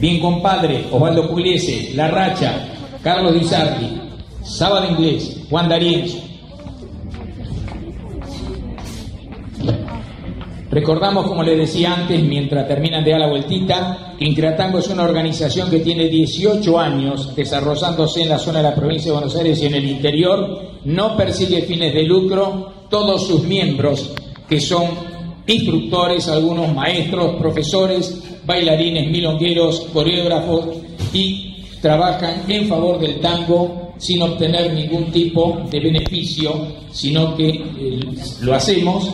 Bien Compadre, Osvaldo Pugliese, La Racha, Carlos Di Sardi, Sábado Inglés, Juan D'Arienzo. Recordamos, como les decía antes, mientras terminan de dar la vueltita, que Increatango es una organización que tiene 18 años desarrollándose en la zona de la provincia de Buenos Aires y en el interior, no persigue fines de lucro, todos sus miembros, que son instructores, algunos maestros, profesores, bailarines, milongueros, coreógrafos y trabajan en favor del tango sin obtener ningún tipo de beneficio, sino que eh, lo hacemos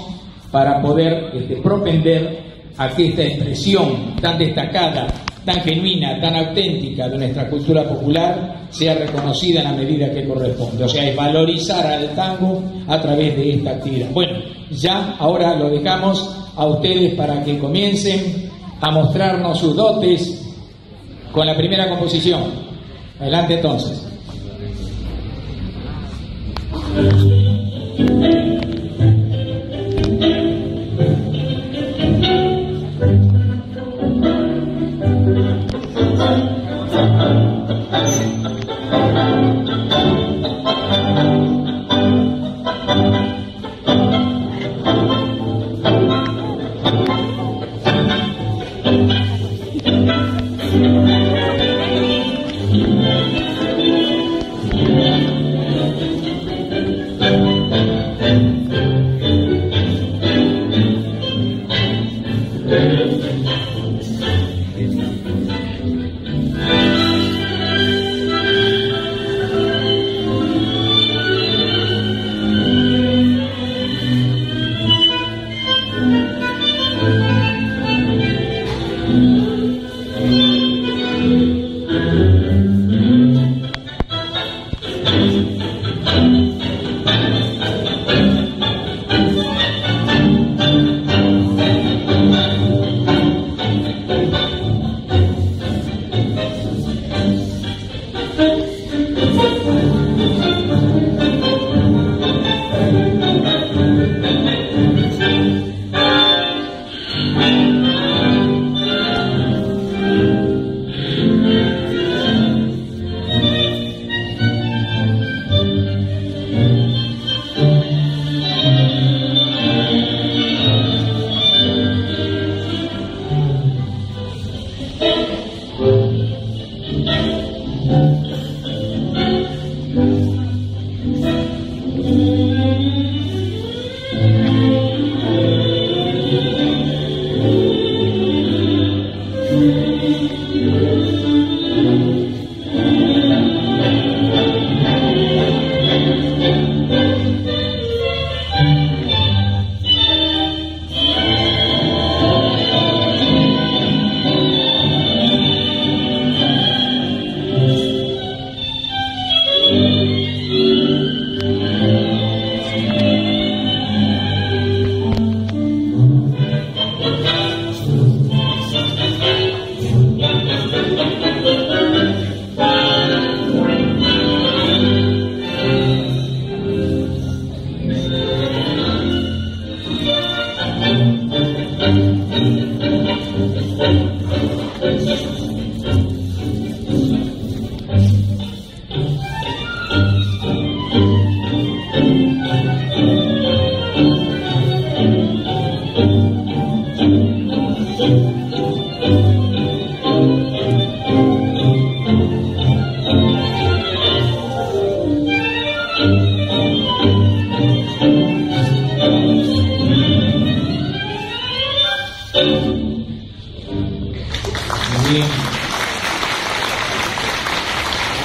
para poder este, propender a que esta expresión tan destacada, tan genuina, tan auténtica de nuestra cultura popular sea reconocida en la medida que corresponde. O sea, es valorizar al tango a través de esta actividad. Bueno, ya ahora lo dejamos a ustedes para que comiencen a mostrarnos sus dotes con la primera composición. Adelante entonces.